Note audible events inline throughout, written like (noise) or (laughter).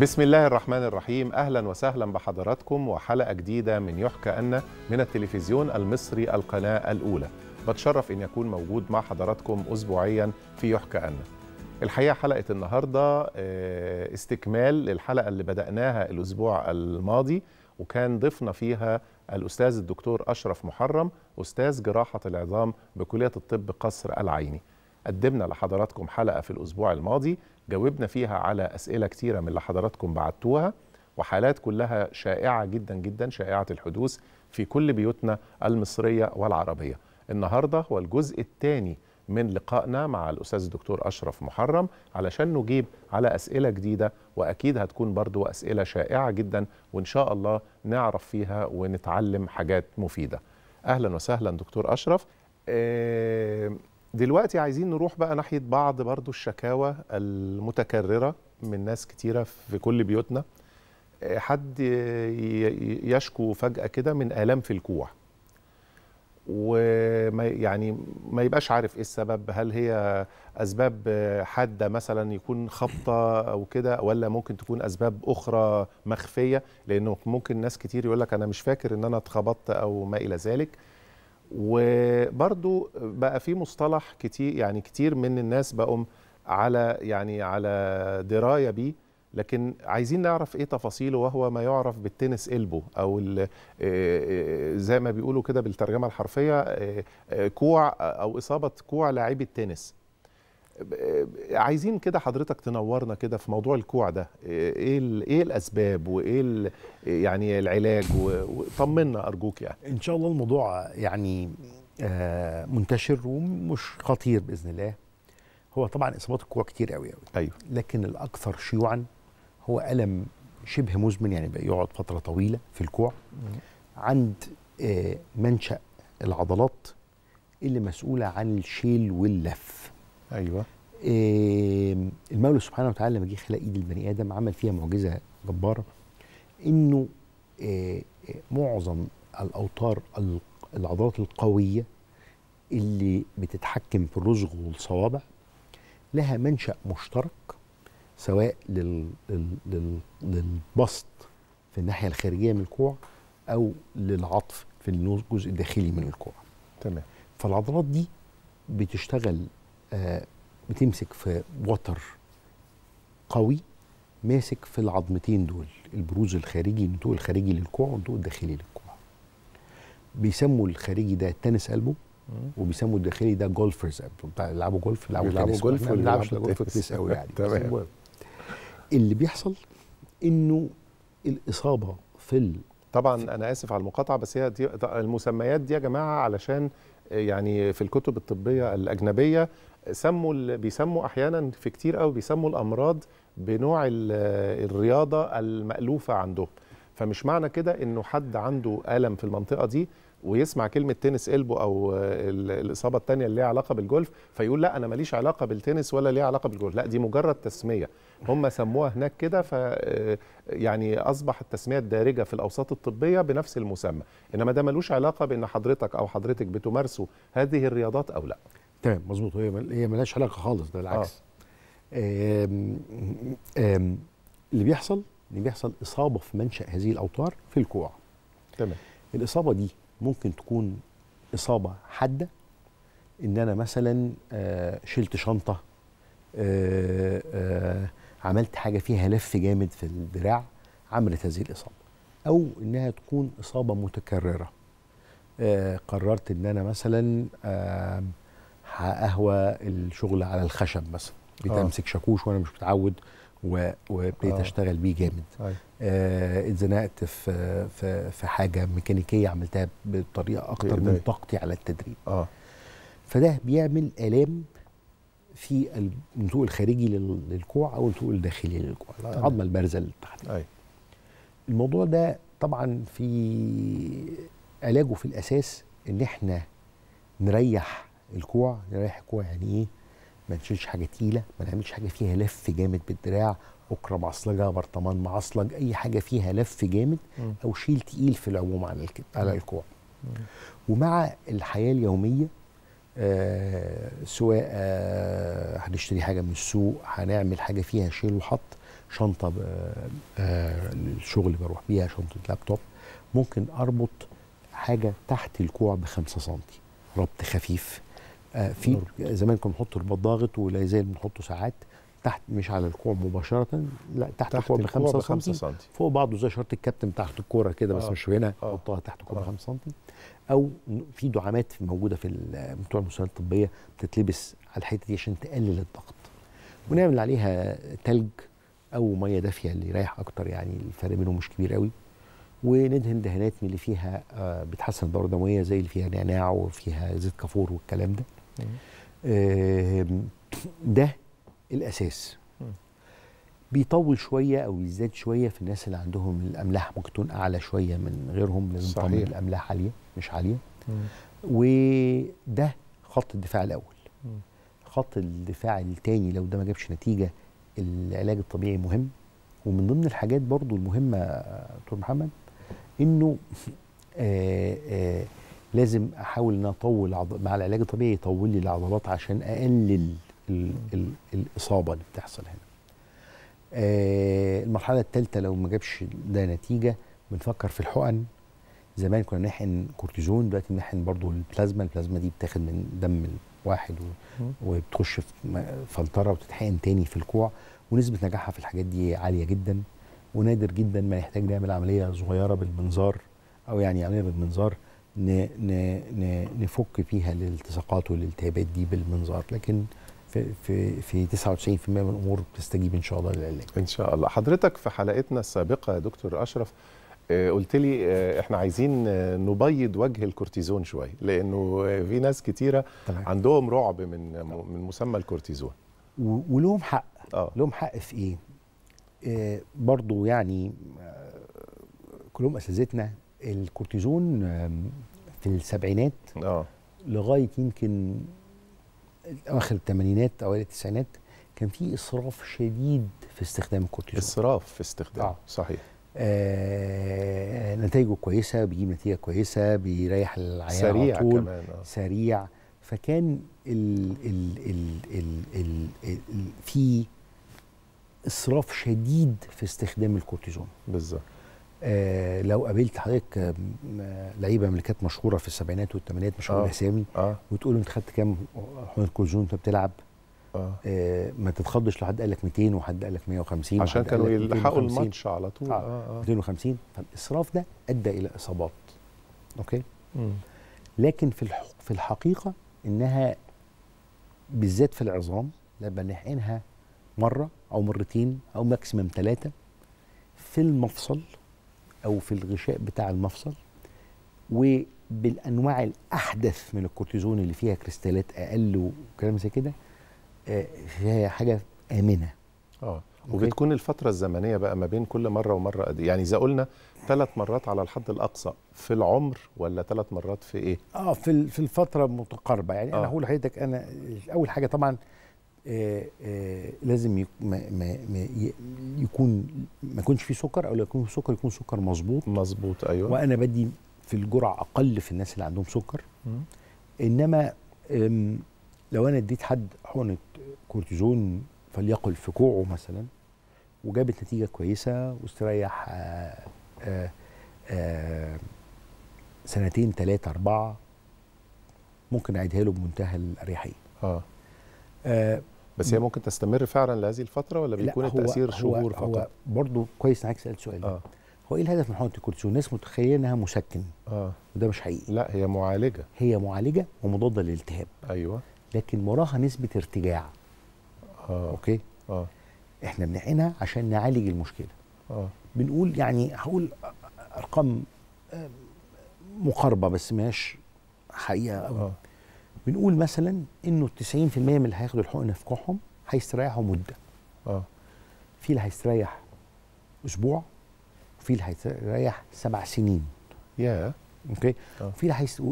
بسم الله الرحمن الرحيم. أهلا وسهلا بحضراتكم وحلقة جديدة من يحكى أن من التلفزيون المصري القناة الأولى. بتشرف إن يكون موجود مع حضراتكم اسبوعيا في يحكى أن. الحقيقة حلقة النهارده استكمال للحلقة اللي بدأناها الأسبوع الماضي وكان ضيفنا فيها الأستاذ الدكتور أشرف محرم أستاذ جراحة العظام بكلية الطب قصر العيني. قدمنا لحضراتكم حلقة في الأسبوع الماضي. جاوبنا فيها على أسئلة كتيرة من اللي حضراتكم بعتوها وحالات كلها شائعة جدا جدا شائعة الحدوث في كل بيوتنا المصرية والعربية. النهارده هو الجزء الثاني من لقائنا مع الأستاذ الدكتور أشرف محرم علشان نجيب على أسئلة جديدة وأكيد هتكون برضو أسئلة شائعة جدا وإن شاء الله نعرف فيها ونتعلم حاجات مفيدة. أهلا وسهلا دكتور أشرف. دلوقتي عايزين نروح بقى ناحية بعض برضو الشكاوى المتكررة من ناس كتيرة في كل بيوتنا. حد يشكو فجأة كده من آلام في الكوع. وما يعني ما يبقاش عارف إيه السبب. هل هي أسباب حادة مثلا يكون خبطة أو كده ولا ممكن تكون أسباب أخرى مخفية؟ لأنه ممكن ناس كتير يقول لك أنا مش فاكر إن أنا اتخبطت أو ما إلى ذلك. وبرضو بقى في مصطلح كتير يعني كتير من الناس بقوا على يعني على دراية بيه لكن عايزين نعرف إيه تفاصيله وهو ما يعرف بالتنس إلبو أو زي ما بيقولوا كده بالترجمة الحرفية كوع أو إصابة كوع لاعبي التنس. عايزين كده حضرتك تنورنا كده في موضوع الكوع ده. إيه إيه الأسباب وإيه يعني العلاج وطمنا أرجوك يعني. إن شاء الله الموضوع يعني آه منتشر ومش خطير بإذن الله. هو طبعا إصابات الكوع كتير قوي قوي أيوه. لكن الأكثر شيوعا هو ألم شبه مزمن يعني بقى يقعد فترة طويلة في الكوع عند آه منشأ العضلات اللي مسؤولة عن الشيل واللف. أيوه. إيه المولى سبحانه وتعالى لما جه خلق إيد البني آدم عمل فيها معجزة جبارة إنه إيه معظم الأوتار العضلات القوية اللي بتتحكم في الرزغ والصوابع لها منشأ مشترك سواء لل لل للبسط في الناحية الخارجية من الكوع أو للعطف في الجزء الداخلي من الكوع. تمام. فالعضلات دي بتشتغل بتمسك في وتر قوي ماسك في العظمتين دول البروز الخارجي النتوء الخارجي للكوع والنتوء الداخلي للكوع بيسموا الخارجي ده تنس قلبه وبيسموا الداخلي ده جولفرز بتاع يلعبوا جولف يلعبوا جولف ما بنلعبش جولف كويس قوي يعني. (laughs) تمام. اللي بيحصل إنه الإصابة في ال... طبعا أنا آسف على المقاطعة بس هي دي المسميات دي يا جماعة علشان يعني في الكتب الطبية الأجنبية سموا بيسموا أحيانا في كتير قوي بيسموا الأمراض بنوع الرياضة المألوفة عندهم. فمش معنى كده إنه حد عنده آلم في المنطقة دي ويسمع كلمة تنس قلبه أو الإصابة الثانية اللي ليها علاقة بالجولف فيقول لا أنا ماليش علاقة بالتنس ولا ليها علاقة بالجولف. لا دي مجرد تسمية. هم سموها هناك كده ف يعني أصبح التسمية الدارجة في الأوساط الطبية بنفس المسمى. إنما ده ملوش علاقة بإن حضرتك أو حضرتك بتمارسوا هذه الرياضات أو لا. تمام مظبوط. هي هي ملهاش علاقة خالص ده العكس. آه. آم آم اللي بيحصل اللي بيحصل إصابة في منشأ هذه الأوتار في الكوع. تمام. الإصابة دي ممكن تكون إصابة حادة إن أنا مثلا آه شلت شنطة آه آه عملت حاجة فيها لف جامد في الدراع عملت هذه الإصابة. أو إنها تكون إصابة متكررة. قررت إن أنا مثلا آه اهوى الشغل على الخشب مثلا. بتمسك شاكوش وأنا مش متعود وابتديت آه. أشتغل بيه جامد. آه اتزنقت في في في حاجة ميكانيكية عملتها بطريقة أكتر من طاقتي على التدريب. آه. فده بيعمل آلام في النتوء الخارجي للكوع أو النتوء الداخلي للكوع العظمه البارزه اللي تحت. أي. الموضوع ده طبعا في علاجه في الأساس إن إحنا نريح الكوع نريح الكوع يعني إيه ما نشيلش حاجة تقيلة ما نعملش حاجة فيها لف جامد بالدراع اكره معصلجه برطمان معصلج أي حاجة فيها لف جامد أو شيل تقيل في العموم على على الكوع. ومع الحياة اليومية آه سواء آه هنشتري حاجة من السوق هنعمل حاجة فيها شيل وحط شنطة آه، للشغل بروح بيها شنطة لابتوب ممكن أربط حاجة تحت الكوع ب 5 سم ربط خفيف في زمان كنا بنحط رباط ضاغط ولا زال بنحطه ساعات تحت مش على الكوع مباشرة لا تحت, تحت الكوع ب الكوع 5 بخمسة سم فوق بعضه زي شرط الكابتن تحت الكورة كده بس آه. مش هنا آه. حطها تحت الكوره آه. 5 سم أو في دعامات موجودة في بتوع المستشفيات الطبية بتتلبس على الحته دي عشان تقلل الضغط. ونعمل عليها تلج أو مية دافية اللي يريح أكتر يعني الفرق بينهم مش كبير قوي وندهن دهانات من اللي فيها آه، بتحسن الدورة الدموية زي اللي فيها نعناع وفيها زيت كافور والكلام ده. ده الأساس. بيطول شوية أو يزداد شوية في الناس اللي عندهم الأملاح ممكن تكون أعلى شوية من غيرهم لازم صحيح. الأملاح عالية مش عالية مم. وده خط الدفاع الأول مم. خط الدفاع الثاني لو ده ما جابش نتيجة العلاج الطبيعي مهم ومن ضمن الحاجات برضو المهمة آه، دكتور محمد إنه آه آه لازم أحاول إن أطول عض... مع العلاج الطبيعي يطول لي العضلات عشان أقلل ال... ال... الإصابة اللي بتحصل هنا. آه المرحلة الثالثه لو ما جابش ده نتيجة بنفكر في الحقن. زمان كنا نحقن كورتيزون دلوقتي بنحقن برضو البلازما. البلازما دي بتاخد من دم الواحد و... وبتخش في فلتره وتتحقن تاني في الكوع. ونسبة نجاحها في الحاجات دي عالية جدا. ونادر جدا ما يحتاج نعمل عملية صغيرة بالمنظار أو يعني عملية بالمنظار. نفك فيها الالتصاقات والالتهابات دي بالمنظار لكن في في في 99% من الأمور بتستجيب إن شاء الله للعلاج. إن شاء الله. حضرتك في حلقتنا السابقة يا دكتور أشرف آه، قلت لي آه، إحنا عايزين آه، نبيض وجه الكورتيزون شوية لأنه آه، في ناس كتيرة تمام. عندهم رعب من من مسمى الكورتيزون. ولهم حق. آه. لهم حق في إيه؟ آه برضو يعني آه كلهم أساتذتنا الكورتيزون في السبعينات آه. لغاية يمكن أواخر الثمانينات أوائل التسعينات كان في إسراف شديد في استخدام الكورتيزون. إسراف في استخدامه آه. صحيح. آه نتائجه كويسة بيجيب نتيجة كويسة بيريح العيان سريع على طول كمان آه. سريع. فكان ال ال ال ال ال ال ال في إسراف شديد في استخدام الكورتيزون. بالظبط. آه لو قابلت حضرتك آم، آه، لعيبة كانت مشهورة في السبعينات والثمانينات مش هقول آه. اسامي آه وتقول له أنت خدت كام حقنه كورتيزون وأنت بتلعب آه آه ما تتخضش لو حد قال لك 200 وحد قال لك 150 عشان كانوا يلحقوا 250. الماتش على طول آه. آه 250 فالاسراف ده أدى إلى إصابات okay مم. لكن في الح... في الحقيقة إنها بالذات في العظام لما نحقنها مرة أو مرتين أو maximum ثلاثة في المفصل أو في الغشاء بتاع المفصل وبالأنواع الأحدث من الكورتيزون اللي فيها كريستالات أقل وكلام زي كده آه، هي حاجة آمنة آه. وبتكون الفترة الزمنية بقى ما بين كل مرة ومرة قد إيه؟ يعني إذا قلنا ثلاث مرات على الحد الأقصى في العمر ولا ثلاث مرات في إيه؟ آه في في الفترة متقاربة يعني أنا آه. هقول لحضرتك أنا أول حاجة طبعا آه آه لازم ما ما ي- يكون ما يكونش فيه سكر أو لو يكون فيه سكر يكون سكر مظبوط. مظبوط أيوه. وأنا بدي في الجرعة أقل في الناس اللي عندهم سكر. إنما لو أنا اديت حد حقنة كورتيزون فليقل في كوعه مثلا وجابت نتيجة كويسة واستريح آه آه آه سنتين ثلاثة أربعة ممكن أعيدها له بمنتهى الأريحية. آه. آه بس هي ممكن تستمر فعلا لهذه الفترة ولا بيكون التأثير شهور هو, هو فقط؟ برضه كويس إنك سألت سؤال. آه. هو إيه الهدف من حقنة الكورتيزون؟ الناس متخيلة إنها مسكن. آه. وده مش حقيقي. لا هي معالجة. هي معالجة ومضادة للالتهاب. أيوه. لكن وراها نسبة ارتجاع. آه. okay؟ آه. إحنا بنحقنها عشان نعالج المشكلة. آه. بنقول يعني هقول أرقام آه، مقاربة بس ماهيش حقيقة قوي آه. بنقول مثلا إنه 90% من اللي هياخدوا الحقنه في كوعهم هيستريحوا مدة. آه. في اللي هيستريح أسبوع وفي اللي هيستريح سبع سنين. يا أوكي؟ آه. وفي اللي هيست...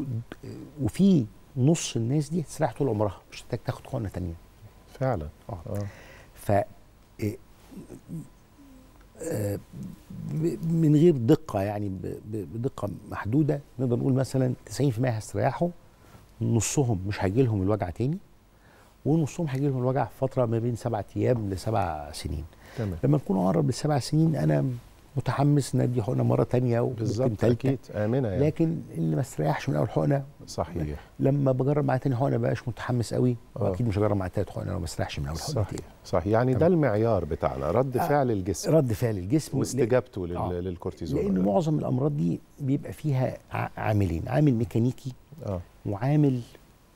وفي نص الناس دي هتستريح طول عمرها مش هتحتاج تاخد حقنه تانية. فعلا. آه. آه. ف آه، من غير دقة يعني بدقة محدودة نقدر نقول مثلا 90% هيستريحوا نصهم مش هيجي لهم الوجع تاني ونصهم هيجي لهم الوجع في فترة ما بين سبعة أيام لسبع سنين. تمام. لما نكون قرب للسبع سنين أنا متحمس ندي حقنة مرة تانية بالظبط أكيد. آمنة يعني. لكن اللي ما استريحش من أول حقنة صحيح. لما بجرب معاه تاني حقنة بقاش متحمس قوي آه. وأكيد مش هجرب معاه تالت حقنة لو ما استريحش من أول حقنتين صحيح. صحيح. يعني ده. المعيار بتاعنا رد آه. فعل الجسم. رد فعل الجسم. واستجابته لل- آه. للكورتيزون. لأن معظم الأمراض دي بيبقى فيها عاملين عامل ميكانيكي آه. وعامل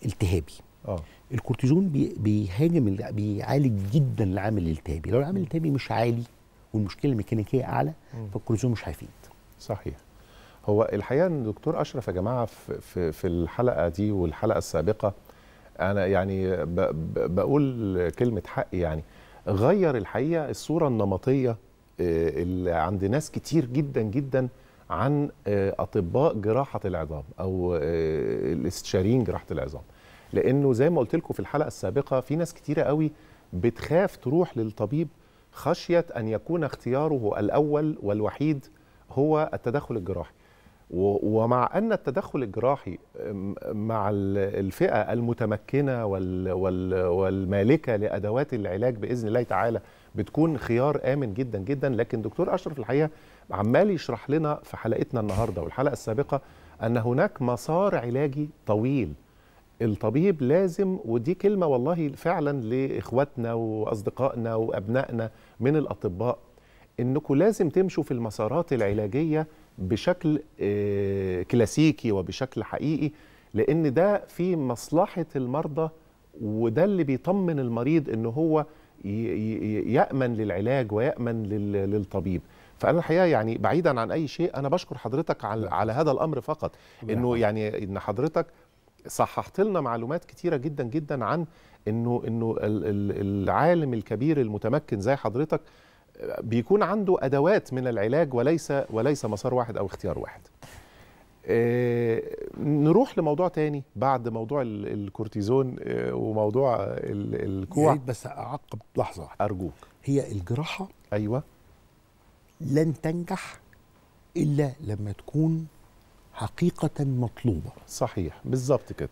التهابي. آه. الكورتيزون بي بيهاجم ال- بيعالج جدا العامل الالتهابي. لو العامل الالتهابي مش عالي والمشكلة الميكانيكية أعلى. فالكورتيزون مش هيفيد. صحيح. هو الحقيقة إن دكتور أشرف يا جماعة في في الحلقة دي والحلقة السابقة أنا يعني بقول كلمة حق يعني. غير الحقيقة الصورة النمطية آه، اللي عند ناس كتير جدا جدا عن آه، أطباء جراحة العظام أو آه، الاستشاريين جراحة العظام. لأنه زي ما قلت لكم في الحلقة السابقة في ناس كتيرة قوي بتخاف تروح للطبيب خشية أن يكون اختياره الأول والوحيد هو التدخل الجراحي. ومع أن التدخل الجراحي مع ال- الفئة المتمكنة وال وال والمالكة لأدوات العلاج بإذن الله تعالى بتكون خيار آمن جدا جدا. لكن دكتور أشرف الحقيقة عمال يشرح لنا في حلقتنا النهارده والحلقة السابقة أن هناك مسار علاجي طويل. الطبيب لازم ودي كلمة والله فعلا لإخواتنا وأصدقائنا وأبنائنا من الأطباء انكم لازم تمشوا في المسارات العلاجية بشكل آه، كلاسيكي وبشكل حقيقي لأن ده في مصلحة المرضى وده اللي بيطمن المريض ان هو يأمن للعلاج ويأمن لل- للطبيب. فأنا الحقيقة يعني بعيدا عن أي شيء أنا بشكر حضرتك على على هذا الأمر فقط إنه يعني إن حضرتك صححت لنا معلومات كتيرة جدا جدا عن إنه إنه ال- ال- العالم الكبير المتمكن زي حضرتك بيكون عنده أدوات من العلاج وليس وليس مسار واحد أو اختيار واحد. آه، نروح لموضوع تاني بعد موضوع ال- الكورتيزون آه، وموضوع يا الكوع. ريت بس أعقب لحظة واحدة. أرجوك. هي الجراحة أيوه. لن تنجح إلا لما تكون حقيقة مطلوبة. صحيح بالظبط كده.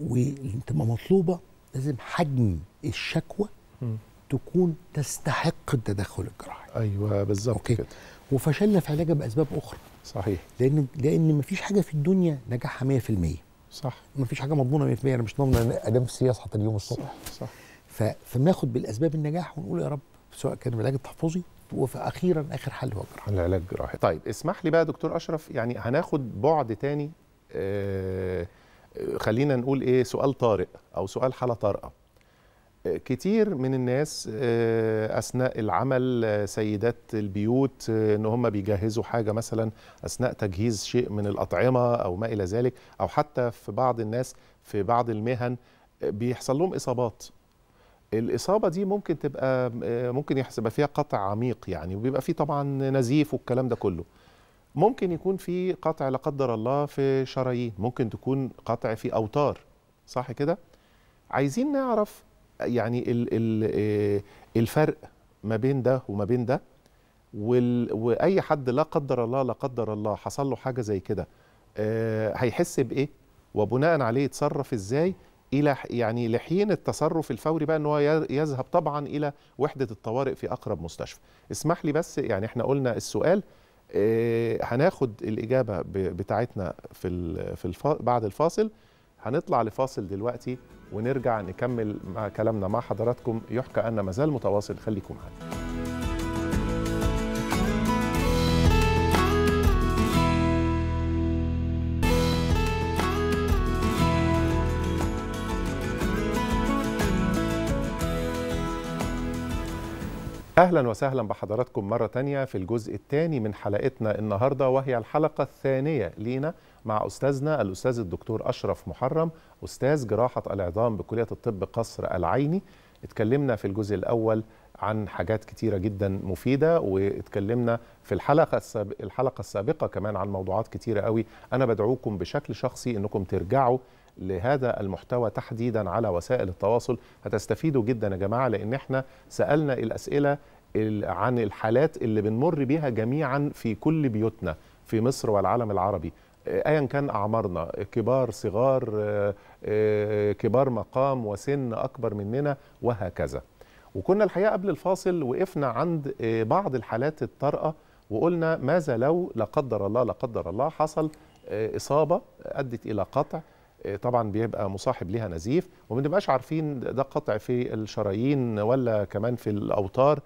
وتبقى مطلوبة لازم حجم الشكوى مم. تكون تستحق التدخل الجراحي. أيوه بالظبط. كده. وفشلنا في علاجها بأسباب أخرى. صحيح. لأن لأن مفيش حاجة في الدنيا نجاحها 100% صح. مفيش حاجة مضمونة 100% أنا مش ضامن انام في السياسة حتى اليوم الصبح. صح صح. ف... فناخد بالأسباب النجاح ونقول يا رب سواء كان العلاج التحفظي وأخيرا آخر حل هو الجراحه العلاج الجراحي طيب اسمح لي بقى دكتور أشرف يعني هناخد بعد تاني آه آه، خلينا نقول إيه سؤال طارئ أو سؤال حالة طارئة. آه، كتير من الناس آه، أثناء العمل سيدات البيوت إن هم بيجهزوا حاجة مثلا أثناء تجهيز شيء من الأطعمة أو ما إلى ذلك أو حتى في بعض الناس في بعض المهن بيحصل لهم إصابات. الإصابة دي ممكن تبقى آه، ممكن يحسب فيها قطع عميق يعني وبيبقى فيه طبعا نزيف والكلام ده كله. ممكن يكون في قطع لا قدر الله في شرايين ممكن تكون قطع في أوتار صح كده؟ عايزين نعرف يعني ال ال آه، الفرق ما بين ده وما بين ده وأي حد لا قدر الله لا قدر الله حصل له حاجة زي كده آه، هيحس بإيه؟ وبناء عليه يتصرف إزاي؟ إلى يعني لحين التصرف الفوري بقى إن هو يذهب طبعا إلى وحدة الطوارئ في أقرب مستشفى. اسمح لي بس يعني إحنا قلنا السؤال آه، هناخد الإجابة بتاعتنا في في بعد الفاصل. هنطلع لفاصل دلوقتي ونرجع نكمل مع كلامنا مع حضراتكم. يحكى أن مازال متواصل. خليكم معانا. أهلا وسهلا بحضراتكم مرة تانية في الجزء الثاني من حلقتنا النهارده وهي الحلقة الثانية لينا مع أستاذنا الأستاذ الدكتور أشرف محرم أستاذ جراحة العظام بكلية الطب قصر العيني. اتكلمنا في الجزء الأول عن حاجات كتيرة جدا مفيدة واتكلمنا في الحلقة السابقة, الحلقة السابقة كمان عن موضوعات كتيرة قوي. أنا بدعوكم بشكل شخصي أنكم ترجعوا لهذا المحتوى تحديدا على وسائل التواصل. هتستفيدوا جدا يا جماعة لأن إحنا سألنا الأسئلة ال- عن الحالات اللي بنمر بيها جميعا في كل بيوتنا في مصر والعالم العربي. ايا كان أعمارنا كبار صغار آه، آه، كبار مقام وسن أكبر مننا وهكذا. وكنا الحقيقة قبل الفاصل وقفنا عند آه، بعض الحالات الطارئة وقلنا ماذا لو لا قدر الله لا قدر الله حصل إصابة أدت إلى قطع طبعا بيبقى مصاحب ليها نزيف وما بنبقاش عارفين ده قطع في الشرايين ولا كمان في الأوتار.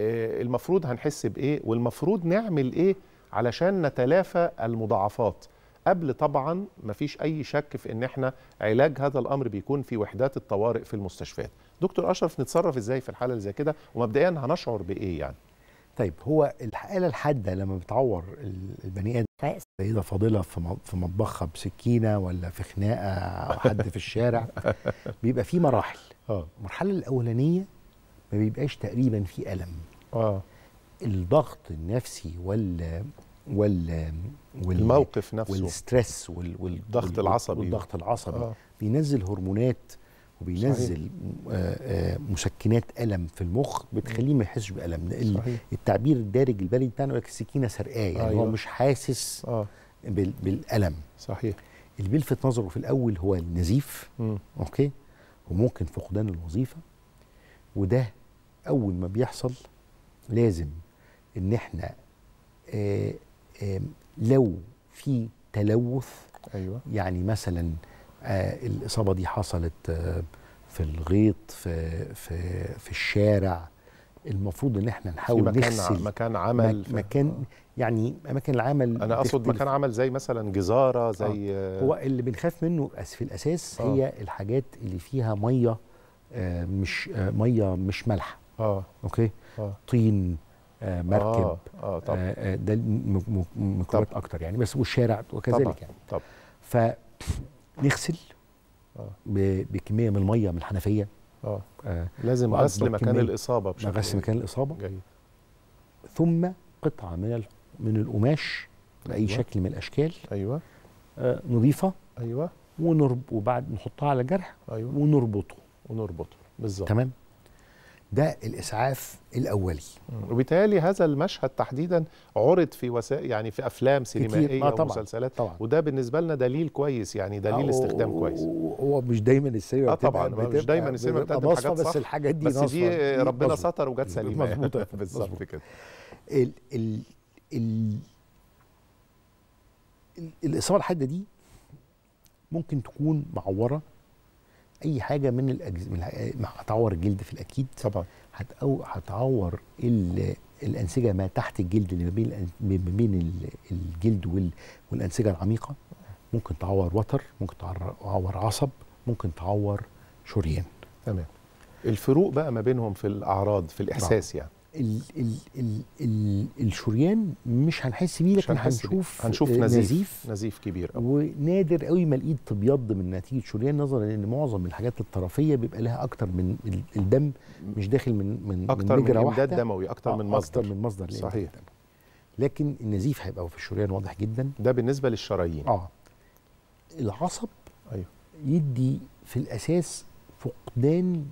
آه، المفروض هنحس بإيه؟ والمفروض نعمل إيه علشان نتلافى المضاعفات؟ قبل طبعا مفيش أي شك في إن إحنا علاج هذا الأمر بيكون في وحدات الطوارئ في المستشفيات. دكتور أشرف نتصرف إزاي في الحالة اللي زي كده؟ ومبدئيا هنشعر بإيه يعني؟ طيب هو الحالة الحادة لما بتعور ال- البني آدم سيدة فاضلة في م- في مطبخها بسكينة ولا في خناقة أو حد في الشارع (laughs) بيبقى في مراحل. آه. المرحلة الأولانية ما بيبقاش تقريبا في ألم. آه. الضغط النفسي وال وال وال الموقف نفسه. والستريس وال وال الضغط وال- العصبي. والضغط العصبي. آه. بينزل هرمونات وبينزل آه آه مسكنات الم في المخ بتخليه ما يحسش بألم صحيح. التعبير الدارج البلدي بتاعنا يقول لك السكينة سرقاه يعني أيوة. هو مش حاسس بال بالألم. صحيح. اللي بيلفت نظره في الأول هو النزيف مم. أوكي؟ وممكن فقدان الوظيفة. وده أول ما بيحصل لازم إن إحنا آه آه لو في تلوث أيوه. يعني مثلا آه الإصابة دي حصلت آه في الغيط في في في الشارع. المفروض إن إحنا نحاول مكان نغسل مكان عمل. مك- مكان يعني اماكن العمل أنا أقصد. مكان عمل زي مثلا جزارة زي آه. هو اللي بنخاف منه في الأساس آه. هي الحاجات اللي فيها مية آه مش آه مية مش مالحة. آه. أوكي؟ آه. طين آه مركب. آه, آه طبعا آه آه ده ميكروبات أكتر يعني بس والشارع وكذلك طبعا. يعني. طبعا فنغسل آه. بكمية من المية من الحنفية. آه. آه لازم غسل مكان الإصابة بشكل نغسل مكان الإصابة. جيد. ثم قطعة من من القماش بأي أيوة. شكل من الأشكال. أيوه. آه نظيفه أيوه. ونرب وبعد نحطها على الجرح أيوه. ونربطه. ونربطه. بالظبط. تمام؟ ده الإسعاف الأولي. وبالتالي هذا المشهد تحديدا عرض في وسائل يعني في أفلام سينمائية آه طبعاً. ومسلسلات طبعا وده بالنسبة لنا دليل كويس يعني دليل استخدام كويس هو مش دايما السينما آه طبعاً، مش دايماً السينما بتقدم حاجات بس صح، الحاجات دي بس. دي ربنا مظبوط. ستر وجت سليمة مظبوطة بالظبط مظبوط. كده ال ال ال- الإصابة الحادة دي ممكن تكون معورة أي حاجة من الاجزاء من هتعور الجلد في الأكيد طبعا. هتعور ال- الأنسجة ما تحت الجلد اللي ما بين ما بين ال- الجلد وال- والأنسجة العميقة. ممكن تعور وتر ممكن تعور تعور عصب ممكن تعور شريان. تمام. الفروق بقى ما بينهم في الأعراض في الإحساس يعني. ال ال ال ال الشريان مش هنحس بيه لكن. هنشوف هنشوف آه، نزيف نزيف. نزيف كبير قوي ونادر قوي ما الإيد تبيض من نتيجة شريان نظرا لأن معظم الحاجات الطرفية بيبقى لها أكتر من ال- الدم مش داخل من من أكتر من من إمداد دموي أكتر آه، من مصدر. أكتر من مصدر صحيح. لكن النزيف هيبقى في الشريان واضح جدا. ده بالنسبة للشرايين. آه. العصب أيوه. يدي في الأساس فقدان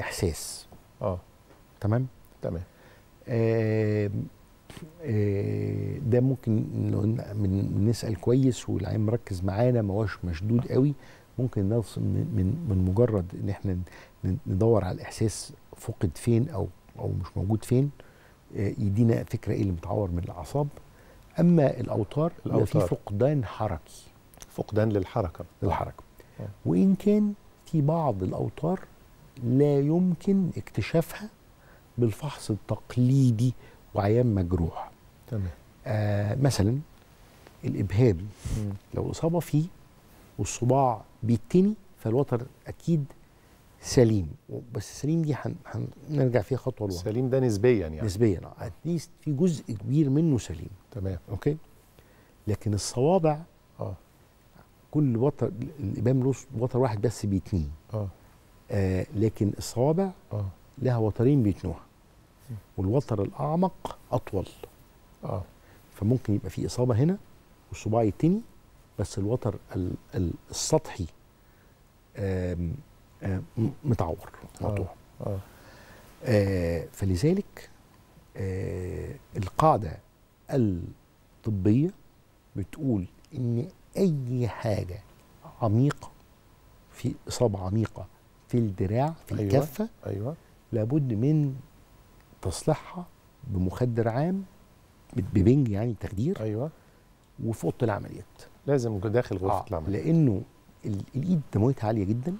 إحساس. آه. تمام؟ تمام. آه آه ده ممكن لو ن- من نسأل كويس والعين مركز معانا ما هوش مشدود قوي. ممكن نوصل من من مجرد إن إحنا ندور على الإحساس فقد فين أو أو مش موجود فين آه يدينا فكرة إيه اللي متعور من الأعصاب. أما الأوتار بيبقى في. فقدان حركي. فقدان للحركة. للحركة. آه. وإن كان في بعض الأوتار لا يمكن اكتشافها بالفحص التقليدي وعيان مجروح. تمام. آه مثلا الإبهام. مم. لو إصابة فيه والصباع بيتني فالوتر أكيد سليم. بس السليم دي هن- هنرجع فيها خطوة لورا سليم ده نسبيا يعني. نسبيا. at least في جزء كبير منه سليم. تمام. okay؟ لكن الصوابع آه. كل وتر الإبهام له وتر واحد بس بيتنيه آه. آه لكن الصوابع آه. لها وترين بيتنوها والوتر الأعمق أطول. آه. فممكن يبقى في إصابة هنا والصباع يتني بس الوتر ال- ال- السطحي آم، آم، متعور مقطوع آه. آه فلذلك آه القاعدة الطبية بتقول إن أي حاجة عميقة في إصابة عميقة في الدراع في أيوة. الكفة أيوه. لابد من تصليحها بمخدر عام ببنج يعني تخدير. أيوه. وفي أوضة العمليات. لازم داخل غرفه آه، العمل لأنه ال- الإيد دمويتها عالية جدا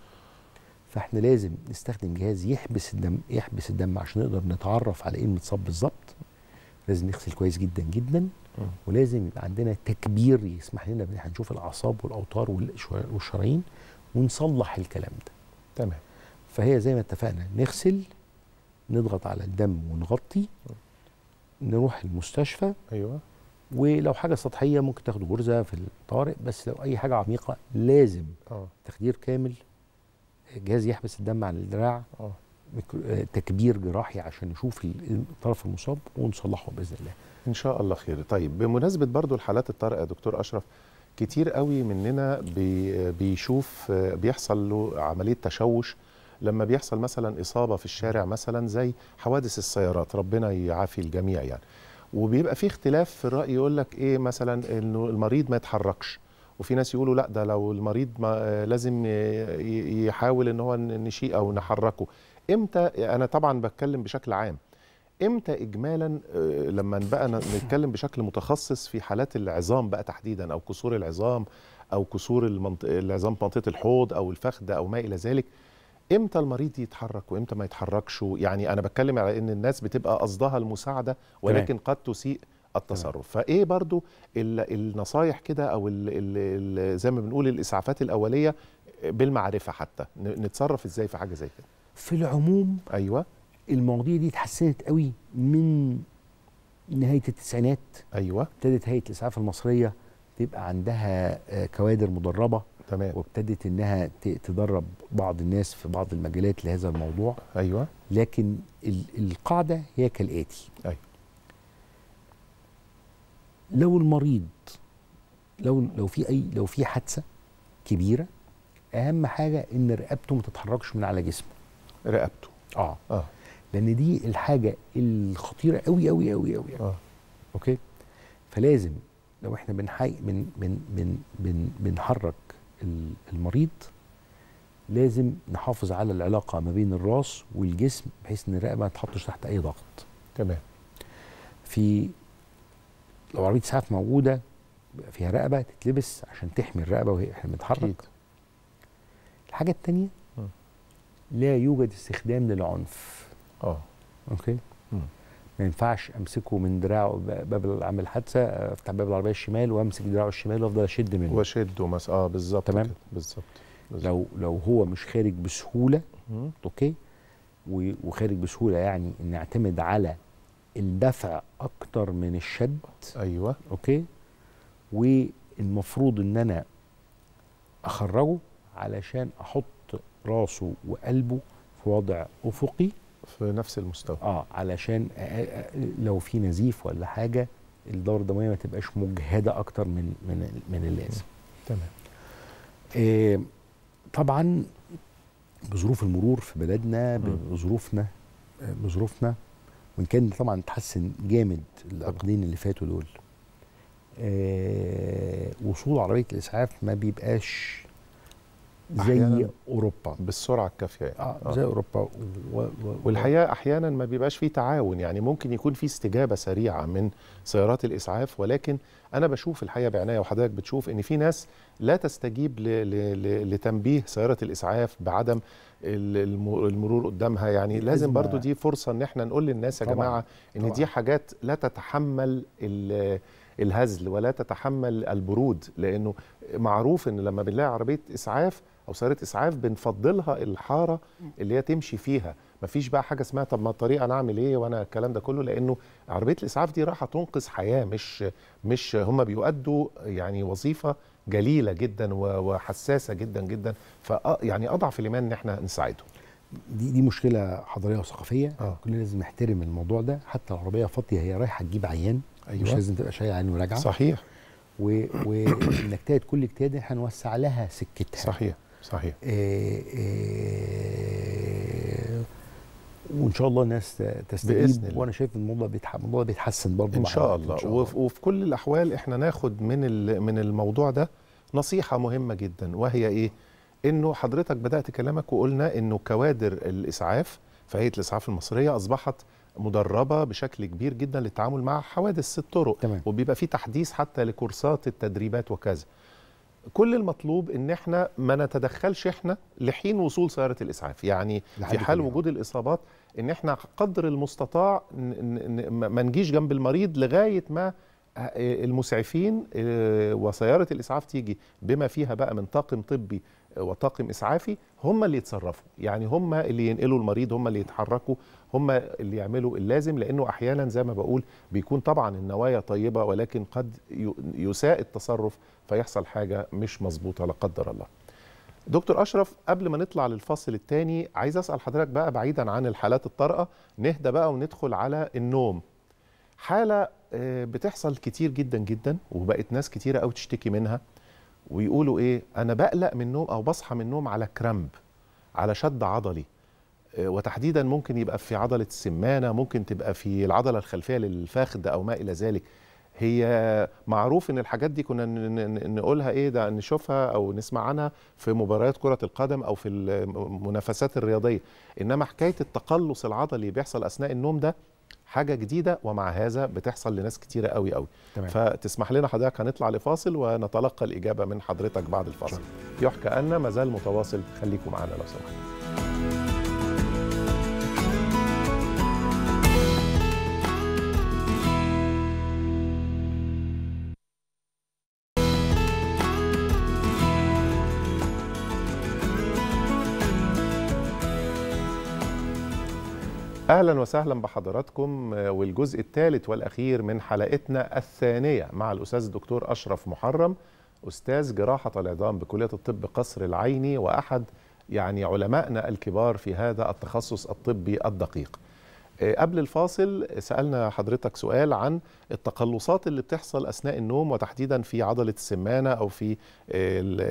فإحنا لازم نستخدم جهاز يحبس الدم يحبس الدم عشان نقدر نتعرف على إيه المتصاب بالظبط لازم نغسل كويس جدا جدا. مم. ولازم يبقى عندنا تكبير يسمح لنا بإن إحنا نشوف الأعصاب والأوتار والش- والشرايين ونصلح الكلام ده. تمام. فهي زي ما اتفقنا نغسل نضغط على الدم ونغطي نروح المستشفى. أيوه. ولو حاجة سطحية ممكن تاخد غرزة في الطوارئ بس لو أي حاجة عميقة لازم آه. تخدير كامل جهاز يحبس الدم عن الدراع micro- آه، تكبير جراحي عشان نشوف ال- الطرف المصاب ونصلحه بإذن الله. إن شاء الله خير. طيب بمناسبة برضو الحالات الطارئة يا دكتور أشرف كتير قوي مننا بي بيشوف آه، بيحصل له عملية تشوش لما بيحصل مثلا إصابة في الشارع مثلا زي حوادث السيارات ربنا يعافي الجميع يعني. وبيبقى في اختلاف في الرأي يقول لك إيه مثلا إنه المريض ما يتحركش. وفي ناس يقولوا لا ده لو المريض ما لازم يحاول إن هو نشيء أو نحركه. إمتى؟ أنا طبعا بتكلم بشكل عام. إمتى اجمالا آه، لما بقى نتكلم بشكل متخصص في حالات العظام بقى تحديدا أو كسور العظام أو كسور. العظام في منطقة الحوض أو الفخذ أو ما إلى ذلك إمتى المريض يتحرك وإمتى ما يتحركش؟ يعني أنا بتكلم على إن الناس بتبقى قصدها المساعدة ولكن قد تسيء التصرف. فإيه برضو ال- النصايح كده أو ال ال ال زي ما بنقول الإسعافات الأولية بالمعرفة حتى نتصرف إزاي في حاجة زي كده؟ في العموم أيوه. المواضيع دي اتحسنت قوي من نهاية التسعينات. أيوه. ابتدت هيئة الإسعاف المصرية تبقى عندها آه، كوادر مدربة. تمام. وابتدت إنها تدرب بعض الناس في بعض المجالات لهذا الموضوع. أيوه. لكن ال- القاعدة هي كالآتي. أيوة. لو المريض لو لو في أي لو في حادثة كبيرة أهم حاجة إن رقبته ما تتحركش من على جسمه. رقبته. آه. آه. لأن دي الحاجة الخطيرة قوي قوي قوي قوي آه. أوكي. فلازم لو إحنا بنحي من من من بن بنحرك المريض لازم نحافظ على العلاقة ما بين الراس والجسم بحيث إن الرقبة ما تحطش تحت أي ضغط تمام في لو عربيه اسعاف موجودة فيها رقبة تتلبس عشان تحمي الرقبة وهي إحنا بنتحرك. الحاجة الثانية. لا يوجد استخدام للعنف آه okay مم. ما ينفعش امسكه من دراعه با اعمل حادثه افتح باب العربية الشمال وامسك دراعه الشمال وافضل اشد منه. وشده مس آه بالظبط تمام. بالظبط. لو لو هو مش خارج بسهولة مم. okay؟ وخارج بسهولة يعني نعتمد على الدفع أكتر من الشد أيوه. أوكي؟ والمفروض إن أنا أخرجه علشان أحط راسه وقلبه في وضع أفقي. في نفس المستوى. آه علشان لو في نزيف ولا حاجة الدورة الدموية ما تبقاش مجهدة أكتر من من من اللازم. تمام. آه طبعا بظروف المرور في بلدنا. بظروفنا آه، بظروفنا وإن كان طبعا اتحسن جامد العقدين اللي فاتوا دول. آه وصول عربية الإسعاف ما بيبقاش زي أوروبا بالسرعة الكافية يعني. آه آه. زي أوروبا و و والحقيقة أحيانا ما بيبقاش فيه تعاون يعني ممكن يكون في استجابة سريعة من سيارات الإسعاف ولكن أنا بشوف الحقيقة بعناية وحضرتك بتشوف إن في ناس لا تستجيب ل ل ل لتنبيه سيارة الإسعاف بعدم ال- الم- المرور قدامها يعني لازم برضو دي فرصة إن إحنا نقول للناس يا طبعاً، جماعة إن طبعاً. دي حاجات لا تتحمل ال- الهزل ولا تتحمل البرود لأنه معروف إن لما بنلاقي عربية إسعاف أو سياره إسعاف بنفضلها الحارة اللي هي تمشي فيها. مفيش بقى حاجة اسمها طب ما الطريق أنا أعمل إيه وأنا الكلام ده كله؟ لأنه عربية الإسعاف دي راح تنقذ حياة مش مش هم بيؤدوا يعني وظيفة جليلة جدا وحساسة جدا جدا. ف يعني أضعف الإيمان إن إحنا نساعدهم. دي دي مشكلة حضارية وثقافية. آه. كلنا لازم نحترم الموضوع ده. حتى العربية فاضية هي رايحة تجيب عيان. أيوة. مش لازم تبقى شايلة عين وراجعة. صحيح. و- ونجتهد (coughs) كل اجتهاد إحنا نوسع لها سكتها. صحيح. صحيح إيه إيه وإن شاء الله الناس تستجيب الله. وأنا شايف الموضوع. الموضوع بيتحسن برضه إن شاء الله, إن شاء وف- وفي كل الأحوال إحنا ناخد من ال- من الموضوع ده نصيحة مهمة جدا وهي إيه إنه حضرتك بدأت كلامك وقلنا إنه كوادر الإسعاف في هيئه الإسعاف المصرية أصبحت مدربة بشكل كبير جدا للتعامل مع حوادث الطرق تمام. وبيبقى في تحديث حتى لكورسات التدريبات وكذا كل المطلوب إن إحنا ما نتدخلش إحنا لحين وصول سيارة الإسعاف يعني في حال. وجود الإصابات إن إحنا قدر المستطاع ما نجيش جنب المريض لغاية ما المسعفين آه، وسيارة الإسعاف تيجي بما فيها بقى من طاقم طبي وطاقم إسعافي هم اللي يتصرفوا يعني هم اللي ينقلوا المريض هم اللي يتحركوا هم اللي يعملوا اللازم لأنه أحيانا زي ما بقول بيكون طبعا النوايا طيبة ولكن قد يساء التصرف فيحصل حاجة مش مظبوطة لا قدر الله. دكتور أشرف قبل ما نطلع للفصل الثاني عايز أسأل حضرتك بقى بعيدا عن الحالات الطارئة نهدى بقى وندخل على النوم. حالة آه، بتحصل كتير جدا جدا وبقت ناس كتيرة قوي تشتكي منها ويقولوا إيه أنا بقلق من النوم أو بصحى من النوم على كرامب على شد عضلي. وتحديدا ممكن يبقى في عضلة السمانة ممكن تبقى في العضلة الخلفية للفخذ أو ما إلى ذلك. هي معروف إن الحاجات دي كنا نقولها إيه ده نشوفها أو نسمع عنها في مباريات كرة القدم أو في المنافسات الرياضية. إنما حكاية التقلص العضلي اللي بيحصل أثناء النوم ده حاجة جديدة ومع هذا بتحصل لناس كتيرة قوي قوي تمام. فتسمح لنا حضرتك هنطلع لفاصل ونتلقى الإجابة من حضرتك بعد الفاصل. يحكى أن ما زال متواصل. خليكم معنا لو سمحت. أهلا وسهلا بحضراتكم والجزء الثالث والأخير من حلقتنا الثانية مع الأستاذ الدكتور أشرف محرم أستاذ جراحة العظام بكلية الطب قصر العيني وأحد يعني علمائنا الكبار في هذا التخصص الطبي الدقيق. آه، قبل الفاصل سألنا حضرتك سؤال عن التقلصات اللي بتحصل أثناء النوم وتحديدا في عضلة السمانة أو في آه،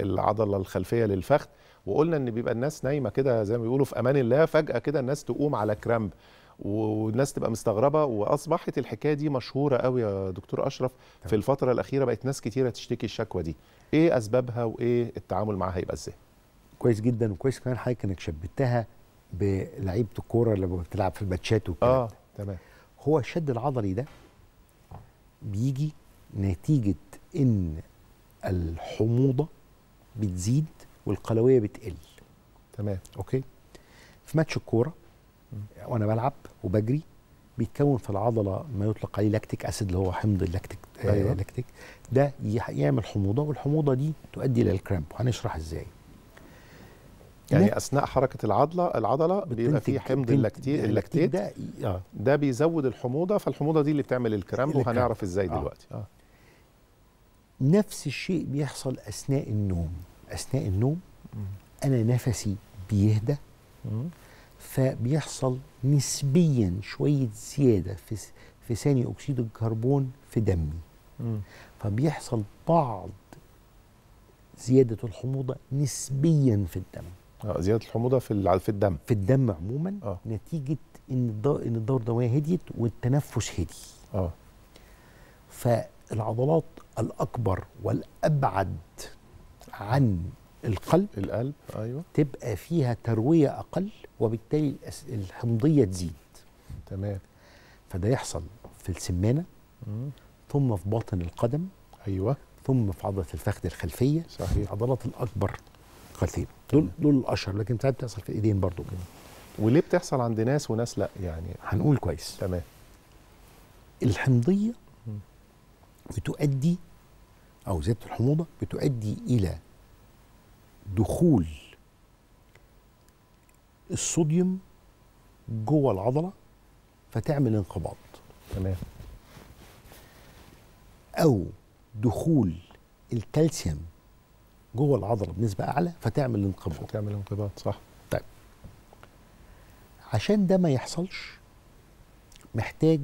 العضلة الخلفية للفخذ وقلنا إن بيبقى الناس نايمة كده زي ما بيقولوا في أمان الله فجأة كده الناس تقوم على كرامب والناس تبقى مستغربة وأصبحت الحكاية دي مشهورة قوي يا دكتور أشرف في الفترة الأخيرة بقت ناس كتيرة تشتكي الشكوى دي. إيه أسبابها وإيه التعامل معاها هيبقى إزاي؟ كويس جدا وكويس كمان حضرتك إنك شبهتها بلعيبة الكورة اللي بتلعب في الباتشات والكلام آه. تمام. هو الشد العضلي ده بيجي نتيجة إن الحموضة بتزيد والقلوية بتقل. تمام okay. في ماتش الكورة وأنا بلعب وبجري بيتكون في العضلة ما يطلق عليه lactic acid اللي هو حمض اللاكتيك أيوة. أيوة. لاكتيك. ده يعمل حموضة والحموضة دي تؤدي إلى ال cramp. وهنشرح إزاي. يعني أثناء حركة العضلة العضلة بيبقى فيه حمض بتنتج- ال lacti ال lactate. ده آه. ده بيزود الحموضة فالحموضة دي اللي بتعمل ال cramp. وهنعرف إزاي آه. دلوقتي. آه. نفس الشيء بيحصل أثناء النوم. أثناء النوم أنا نفسي بيهدى. فبيحصل نسبيا شوية زيادة في في ثاني أكسيد الكربون في دمي. فبيحصل بعض زيادة الحموضة نسبيا في الدم. آه، زيادة الحموضة في في الدم. في الدم عموما. آه. نتيجة إن إن الدورة الدموية هديت والتنفس هدي. آه. فالعضلات الأكبر والأبعد عن القلب القلب أيوه. تبقى فيها تروية أقل وبالتالي الحمضية تزيد. تمام. فده يحصل في السمانة مم. ثم في باطن القدم أيوه. ثم في عضلة الفخذ الخلفية صحيح. العضلات الأكبر قليلا دول دول الأشهر لكن ساعات بتحصل في الايدين برضو. وليه بتحصل عند ناس وناس لأ؟ يعني هنقول كويس. تمام. الحمضية. بتؤدي أو زيادة الحموضة بتؤدي إلى دخول الصوديوم جوه العضلة فتعمل انقباض تمام. أو دخول الكالسيوم جوه العضلة بنسبة أعلى فتعمل انقباض تعمل انقباض صح. عشان ده ما يحصلش محتاج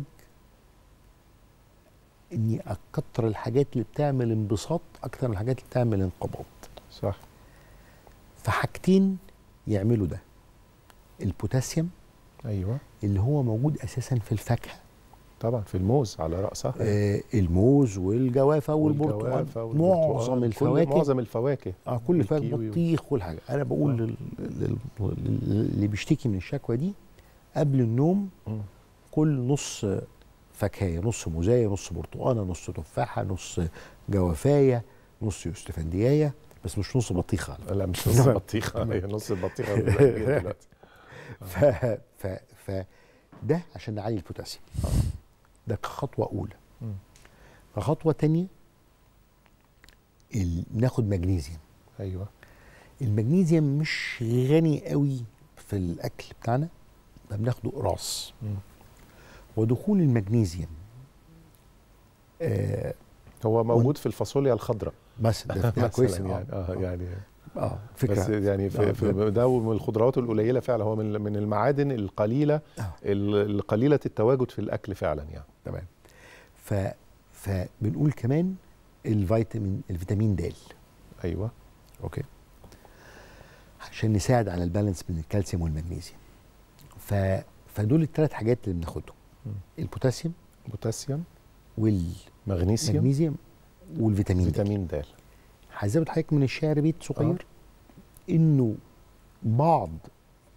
إني أكتر الحاجات اللي بتعمل انبساط أكتر من الحاجات اللي بتعمل انقباض. صح. فحاجتين يعملوا ده البوتاسيوم أيوه. اللي هو موجود أساسا في الفاكهة. طبعا في الموز على رأسها. آه الموز والجوافة والبرتقال. معظم الفواكه. معظم الفواكه. آه كل فاكهه بطيخ كل حاجة أنا بقول لل- لل- لل- اللي بيشتكي من الشكوى دي قبل النوم مم. كل نص فاكهة نص موزاية نص برتقانة نص تفاحة نص جوافاية نص يوستفنديايه بس مش نص بطيخة لا مش نص (laughs) بطيخة. هي نص البطيخه دلوقتي. ف ف ف ده عشان نعلي البوتاسيوم. ده كخطوة أولى. كخطوة تانية ال- ناخد مغنيسيوم أيوه. المغنيسيوم مش غني قوي في الأكل بتاعنا فبناخده قراص مم. ودخول المغنيسيوم. آه هو موجود في الفاصوليا الخضراء. بس ده (laughs) كويس يعني آه. يعني. آه بس فكره يعني في, آه، في ده من الخضروات القليلة فعلا هو من من المعادن القليلة آه. ال- القليله التواجد في الأكل فعلا يعني. تمام. ف فبنقول كمان الفيتامين الفيتامين د. أيوه. okay. عشان نساعد على ال balance بين الكالسيوم والمغنيسيوم. ف فدول الثلاث حاجات اللي بناخدهم. البوتاسيوم. بوتاسيوم والمغنيسيوم مغنيسيوم والفيتامين د فيتامين د. هزود حضرتك من الشعر بيت صغير إنه بعض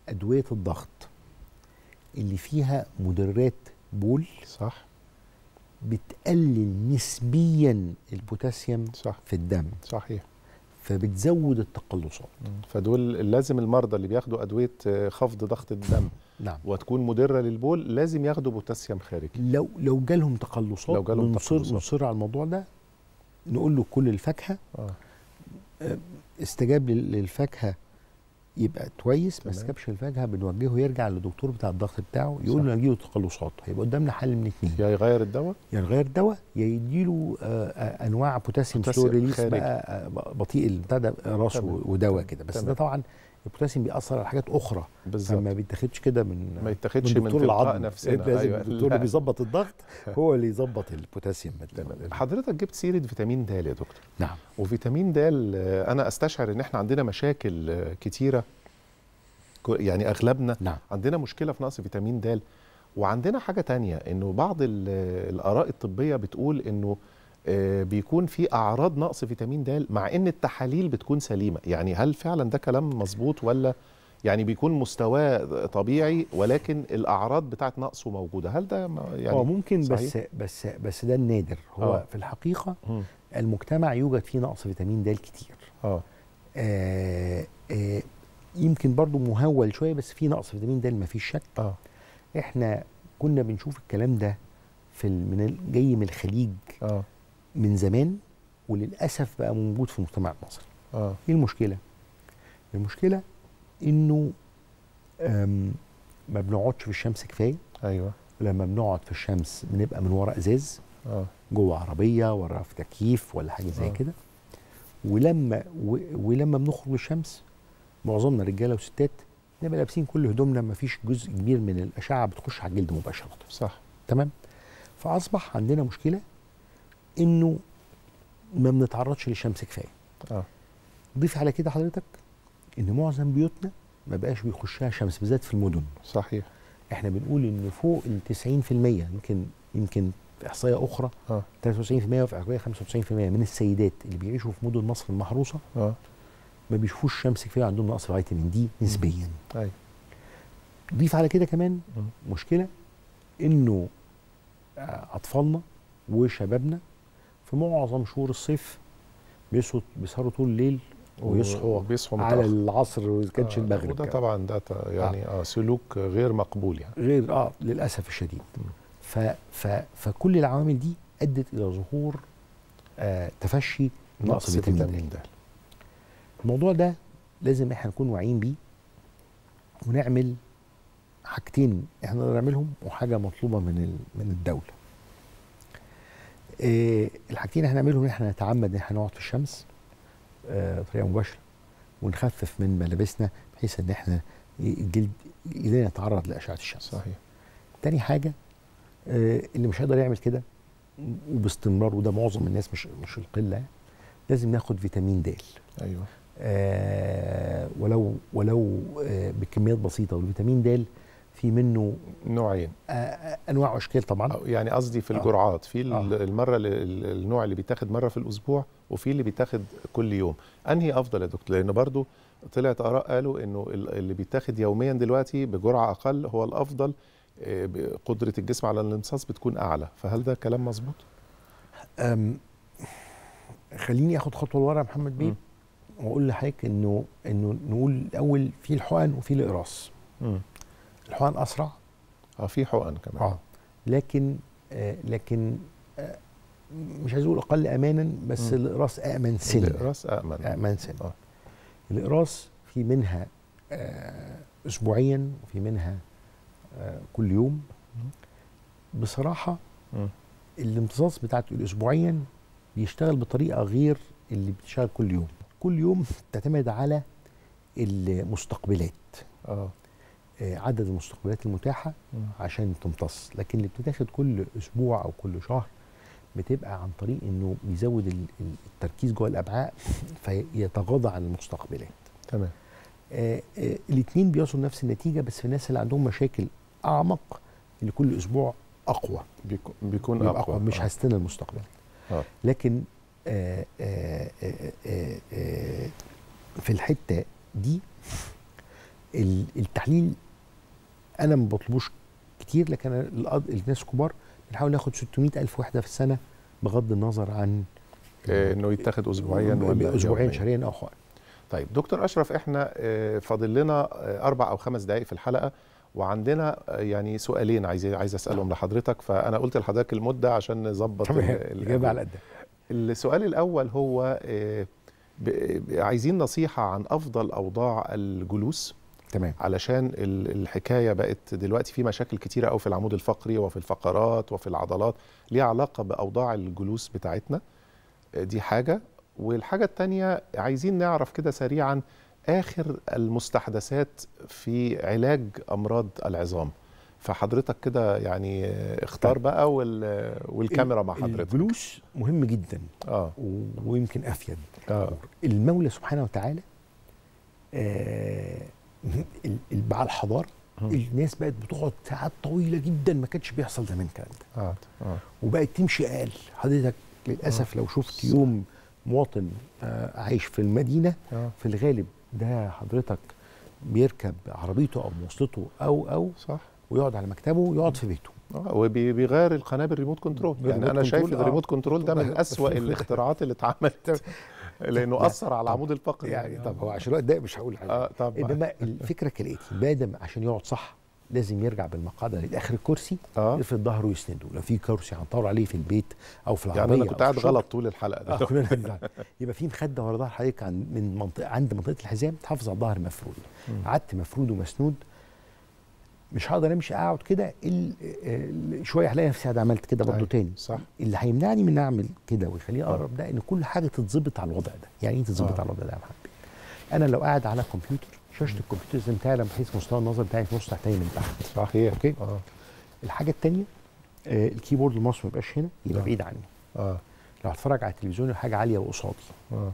أدوية الضغط اللي فيها مدرات بول صح. بتقلل نسبيا البوتاسيوم صح. في الدم. صحيح. فبتزود التقلصات. فدول لازم المرضى اللي بياخدوا أدوية آه، خفض ضغط الدم نعم وتكون مدرة للبول لازم ياخدوا بوتاسيوم خارجي لو لو جالهم تقلصات لو جالهم بنسر تقلصات. نصر على الموضوع ده نقول له كل الفاكهة آه استجاب لل- للفاكهة يبقى كويس ما. استجابش للفاكهه بنوجهه يرجع للدكتور بتاع الضغط بتاعه يقول. له هجيله تقلصات هيبقى قدامنا حل من اتنين يا يغير الدواء يا نغير دواء يا يديله آه، آه، أنواع بوتاسيوم slow بوتاسيوم release. بقى آه، بطيء البتاع ده راس تمام. و- ودواء كده بس تمام. ده طبعا البوتاسيوم بيأثر على حاجات أخرى. بالظبط. فما بيتاخدش كده من ما يتاخدش من من العظم. نفسنا. لازم أيوة. الدكتور. اللي بيظبط الضغط (laughs) هو اللي يظبط البوتاسيوم. حضرتك جبت سيرة فيتامين د يا دكتور. نعم. وفيتامين د أنا أستشعر إن إحنا عندنا مشاكل كو- يعني أغلبنا. نعم. عندنا مشكلة في نقص فيتامين د. وعندنا حاجة تانية إنه بعض ال- الآراء الطبية بتقول آه، بيكون في أعراض نقص فيتامين د مع إن التحاليل بتكون سليمة. يعني هل فعلا ده كلام مظبوط ولا يعني بيكون مستواه طبيعي ولكن الأعراض بتاعت نقصه موجودة؟ هل ده يعني هو ممكن بس صحيح؟ بس بس ده النادر. هو آه. في الحقيقة مم. المجتمع يوجد فيه نقص فيتامين د كتير. آه. آه آه يمكن برضو مهول شوية بس في نقص فيتامين د ما فيش شك. آه. إحنا كنا بنشوف الكلام ده في من جاي من الخليج. آه. من زمان وللأسف بقى موجود في المجتمع المصري آه. إيه المشكلة؟ المشكلة إنه ما بنقعدش في الشمس كفاية. أيوه. ولما بنقعد في الشمس بنبقى من ورا إزاز آه. جوه عربية ورا في تكييف ولا حاجة زي آه. كده. ولما ولما بنخرج الشمس معظمنا رجالة وستات نبقى لابسين كل هدومنا ما فيش جزء كبير من الأشعة بتخش على الجلد مباشرة. صح. تمام؟ فأصبح عندنا مشكلة انه ما بنتعرضش للشمس كفاية. آه. ضيف على كده حضرتك إن معظم بيوتنا ما بقاش بيخشها شمس بالذات في المدن. صحيح. إحنا بنقول إن فوق ال 90% يمكن يمكن في إحصائية أخرى آه. 93% وفي إحصائية 95% من السيدات اللي بيعيشوا في مدن مصر المحروسة آه. ما بيشوفوش شمس كفاية عندهم نقص في فيتامين دي نسبيا. أيوه ضيف على كده كمان مم. مشكلة إنه آه، أطفالنا وشبابنا في معظم شهور الصيف بيسهروا طول الليل ويصحوا بيصحوا على متأخر. العصر وما كانش آه، المغرب وده. طبعا ده يعني آه سلوك غير مقبول يعني غير آه للأسف الشديد ف ف فكل العوامل دي أدت إلى ظهور آه تفشي نقص فيتامين د الموضوع ده لازم إحنا نكون واعيين بيه ونعمل حاجتين إحنا نعملهم وحاجة مطلوبة من من الدولة. إيه الحاجتين إحنا نعملهم إن إحنا نتعمد إن إحنا نقعد في الشمس آه، بطريقة مباشرة ونخفف من ملابسنا بحيث إن إحنا الجلد إيدينا يتعرض لأشعة الشمس. صحيح تاني حاجة آه، اللي مش هيقدر يعمل كده وباستمرار وده معظم الناس مش مش القلة يعني، لازم ناخد فيتامين د. أيوه آه ولو ولو آه بكميات بسيطة والفيتامين د في منه نوعين. أنواع واشكال طبعا. يعني قصدي في آه. الجرعات في آه. المرة النوع اللي بيتاخد مرة في الأسبوع وفي اللي بيتاخد كل يوم. أنهي أفضل يا دكتور؟ لأن برضو طلعت آراء قالوا إنه ال- اللي بيتاخد يوميا دلوقتي بجرعة أقل هو الأفضل آه، قدرة الجسم على الامتصاص بتكون أعلى. فهل ده كلام مظبوط؟ خليني آخد خطوة لورا يا محمد بيه. وأقول لحضرتك انه إنه نقول الأول في الحقن وفي الإقراص. الحقن أسرع؟ آه في حقن كمان. آه. لكن آه لكن آه مش عايز أقول أقل امانا بس. الاقراص امن سن. الاقراص امن امن سن. آه. الاقراص في منها آه اسبوعيا وفي منها آه كل يوم. بصراحة. الامتصاص بتاعته الاسبوعيا بيشتغل بطريقة غير اللي بتشتغل كل يوم. كل يوم تعتمد على المستقبلات. آه. عدد المستقبلات المتاحة. عشان تمتص لكن اللي بتتاخد كل أسبوع أو كل شهر بتبقى عن طريق إنه بيزود ال- ال- التركيز جوه الامعاء فيتغاضى عن المستقبلات تمام آه آه الاثنين بيوصلوا نفس النتيجة بس في الناس اللي عندهم مشاكل أعمق اللي كل أسبوع أقوى بيكون بيكون يبقى اقوى أقوى مش آه. هستنى المستقبل آه. لكن آه آه آه آه آه في الحتة دي التحليل أنا ما بطلبوش كتير لكن الناس الكبار بنحاول ناخد 600 ألف وحده في السنة بغض النظر عن آه، إنه يتاخد اسبوعيا ولا اسبوعيا؟ شهريا أو حقن طيب دكتور أشرف إحنا آه، فاضل لنا آه، أربع أو خمس دقائق في الحلقة وعندنا يعني سؤالين عايز عايز أسألهم لحضرتك فأنا قلت لحضرتك المدة عشان نظبط ال- ال- الاجابه على قدها السؤال الأول هو عايزين نصيحة عن أفضل أوضاع الجلوس. تمام. علشان ال- الحكاية بقت دلوقتي في مشاكل كتيرة قوي في العمود الفقري وفي الفقرات وفي العضلات ليها علاقة بأوضاع الجلوس بتاعتنا. آه، دي حاجة. والحاجة التانية عايزين نعرف كده سريعا آخر المستحدثات في علاج أمراض العظام. فحضرتك كده يعني آه، اختار طيب. بقى وال- والكاميرا مع حضرتك. الجلوس مهم جدا. آه. و- ويمكن أفيد. آه. المولى سبحانه وتعالى آه مع الحضاره مم. الناس بقت بتقعد ساعات طويلة جدا ما كانش بيحصل زمان الكلام ده. آه آه. وبقت تمشي أقل. حضرتك للأسف لو شفت يوم مواطن آه عايش في المدينة آه. في الغالب ده حضرتك بيركب عربيته أو مواصلته أو أو صح. ويقعد على مكتبه ويقعد في بيته. آه وبيغير القنوات بال remote control يعني بالريموت أنا شايف آه. ال remote control ده من (laughs) أسوأ (laughs) الاختراعات اللي اتعملت. (laughs) لأنه لا، أثر على العمود الفقري يعني آه. طب هو عشان الوقت ده مش هقول حاجة آه طب إنما الفكرة كالآتي بني آدم عشان يقعد صح لازم يرجع بالمقعدة لاخر الكرسي آه يفرد ظهره ويسنده لو في كرسي هندور عليه في البيت أو في العربيه يعني أنا كنت قاعد. غلط طول الحلقة آه، ده (laughs) بنزعل. يبقى في مخدة ورا ظهر حضرتك عن من منطقه عند منطقة الحزام تحافظ على الظهر مفرود. قعدت مفرود ومسنود مش هقدر امشي اقعد كده شوية هلاقي نفسي قاعد عملت كده برضه أيوة، تاني. صح. اللي هيمنعني من اعمل كده ويخليني أقرب ده إن كل حاجة تتظبط على الوضع ده. يعني إيه تتظبط آه. على الوضع ده يا محمد؟ أنا لو قاعد على كمبيوتر شاشة الكمبيوتر لازم تعلى بحيث مستوى النظر بتاعي في نص تحتاني من تحت. صحيح. okay؟ أه. الحاجة الثانية آه ال keyboard ال mouse ما يبقاش هنا يبقى آه. بعيد عني. أه. لو هتفرج على التلفزيون حاجة عالية وقصادي. أه.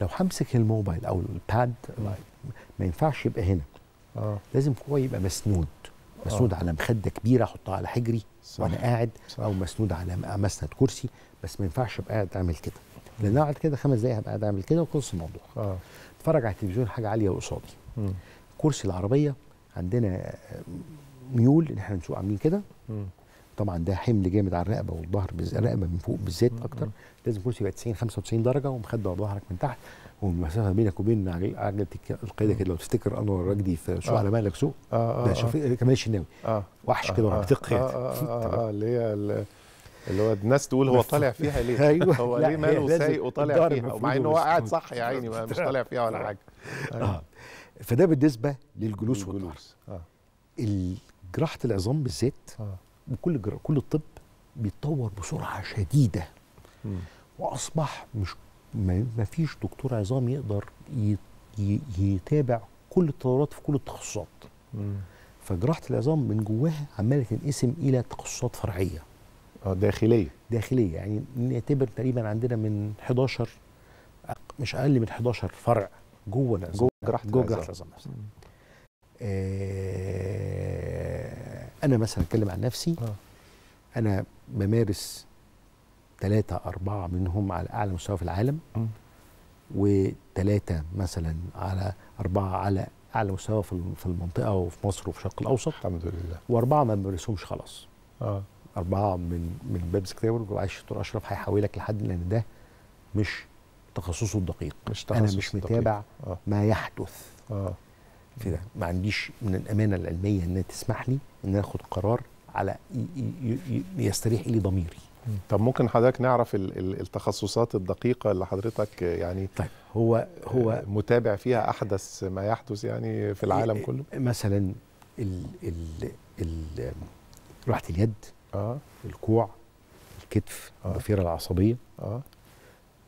لو همسك الموبايل أو الباد ما ينفعش يبقى هنا. آه. لازم هو يبقى مسنود. مسنود على مخدة كبيرة أحطها على حجري صح. وأنا قاعد صح. أو مسنود على مسند كرسي بس ما ينفعش أبقى قاعد أعمل كده. لأن أنا قاعد كده خمس دقايق هبقى قاعد أعمل كده وخلص الموضوع. آه. أتفرج على التلفزيون حاجة عالية وقصادي. كرسي العربية عندنا آه، ميول إن إحنا نسوق عاملين كده. طبعا ده حمل جامد على الرقبة والظهر الرقبه من فوق بالذات. أكتر. لازم كرسي يبقى 90 95 درجة ومخدة ظهرك من تحت. والمسافة بينك وبين عجل- عجله القيادة كده لو تفتكر انور الرجدي في سوق آه. على مالك سوق آه ده آه. شوف كمال الشناوي آه. وحش كده آه، آه، بتقيد آه, آه, آه, (laughs) آه اللي هي ال- اللي هو الناس تقول هو طالع فيها ليه؟ (laughs) أيوة. هو ليه ماله سايق وطالع فيها؟ ومع ان هو قاعد. (laughs) صح يا عيني مش طالع فيها ولا حاجة. آه. فده بالنسبة للجلوس والظهر الجلوس آه. جراحة العظام بالذات وكل. كل الطب بيتطور بسرعة شديدة. وأصبح مش ما فيش دكتور عظام يقدر. يتابع كل التطورات في كل التخصصات مم. فجراحة العظام من جواها عمالة تنقسم إلى تخصصات فرعية آه داخلية داخلية يعني نعتبر تقريبا عندنا من 11 أق- مش أقل من 11 فرع جوه العظام جوه جراحة جوه العظام. جراحه العظام آه أنا مثلا أتكلم عن نفسي آه. أنا بمارس ثلاثة أربعة منهم على أعلى مستوى في العالم. وثلاثة مثلا على أربعة على أعلى مستوى في الم- في المنطقة وفي مصر وفي الشرق الأوسط الحمد لله. وأربعة ما بمارسهمش خلاص. آه. أربعة من من باب سكريبل وعايش دكتور أشرف هيحولك لحد لأن ده مش تخصصه الدقيق. مش أنا تخصص مش دقيق. متابع آه. ما يحدث. آه. في ده. ما عنديش من الأمانة العلمية إنها تسمح لي أنا آخد قرار على يستريح لي ضميري. طب ممكن حضرتك نعرف ال- ال- التخصصات الدقيقة اللي حضرتك يعني طيب هو هو متابع فيها أحدث ما يحدث يعني في العالم كله مثلا ال ال ال راحة اليد آه الكوع الكتف آه. الضفيرة العصبية آه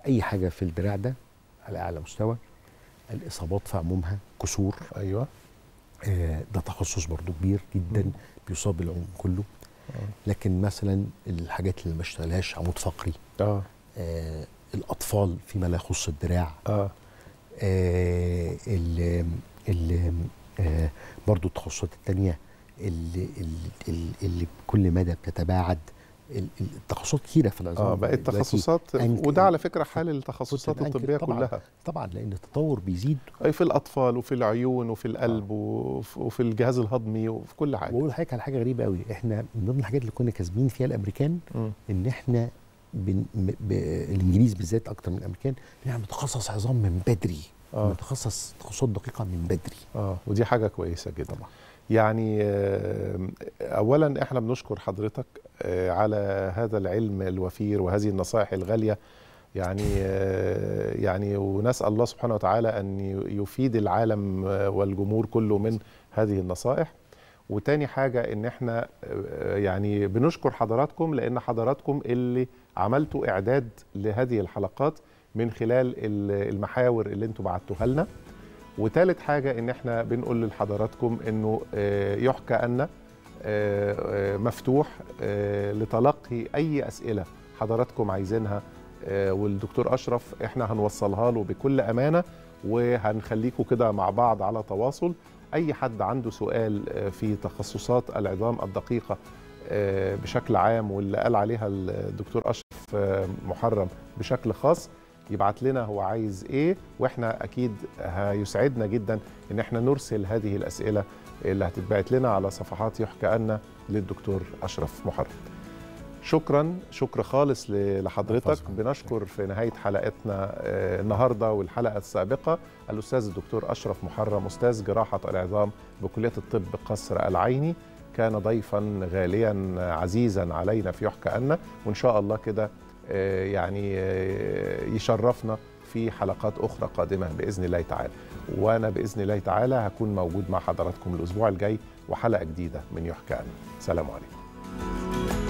أي حاجة في الدراع ده على أعلى مستوى الإصابات في عمومها كسور أيوه آه، ده تخصص برضو كبير جدا مم. بيصاب العموم كله آه. لكن مثلا الحاجات اللي ما اشتغلهاش عمود فقري آه. آه الأطفال فيما لا يخص الدراع آه. آه ال ال آه برضو التخصصات التانية اللي, اللي, اللي بكل مدى بتتباعد التخصصات كتيرة في العظام آه بقت. تخصصات وده على فكرة حال التخصصات الطبية طبعاً. كلها. طبعا لأن التطور بيزيد. أي في الأطفال وفي العيون وفي القلب وفي وفي الجهاز الهضمي وفي كل حاجة. وأقول لحضرتك على حاجة غريبة قوي إحنا من ضمن الحاجات اللي كنا كاسبين فيها الأمريكان مم. إن إحنا بن ب... الإنجليز بالذات أكتر من الأمريكان إن إحنا بنتخصص عظام من بدري. آه. بنتخصص تخصصات دقيقة من بدري. آه ودي حاجة كويسة جدا. طبعا. يعني آه، اولا إحنا بنشكر حضرتك. آه، على هذا العلم الوفير وهذه النصائح الغالية. يعني آه، يعني ونسأل الله سبحانه وتعالى أن يفيد العالم آه، والجمهور كله من هذه النصائح. وتاني حاجة إن إحنا آه، يعني بنشكر حضراتكم لأن حضراتكم اللي عملتوا إعداد لهذه الحلقات من خلال ال- المحاور اللي أنتوا بعتوها لنا. وتالت حاجة إن إحنا بنقول لحضراتكم إنه آه، يحكى أن آه، آه، مفتوح آه، لتلقي أي أسئلة حضراتكم عايزينها آه، والدكتور أشرف إحنا هنوصلها له بكل أمانة وهنخليكم كده مع بعض على تواصل. أي حد عنده سؤال آه، في تخصصات العظام الدقيقة آه، بشكل عام واللي قال عليها الدكتور أشرف آه، محرم بشكل خاص يبعت لنا هو عايز إيه وإحنا أكيد هيسعدنا جدا إن إحنا نرسل هذه الأسئلة اللي هتتبعت لنا على صفحات يحكى أن للدكتور أشرف محرم شكرا شكر خالص لحضرتك. بنشكر في نهاية حلقتنا آه، النهارده والحلقة السابقة الأستاذ الدكتور أشرف محرم أستاذ جراحة العظام بكلية الطب قصر العيني. كان ضيفا غاليا عزيزا علينا في يحكى أن وإن شاء الله كده آه، يعني آه، يشرفنا في حلقات أخرى قادمة بإذن الله تعالى. وأنا بإذن الله تعالى هكون موجود مع حضراتكم الأسبوع الجاي وحلقة جديدة من يحكى سلام عليكم.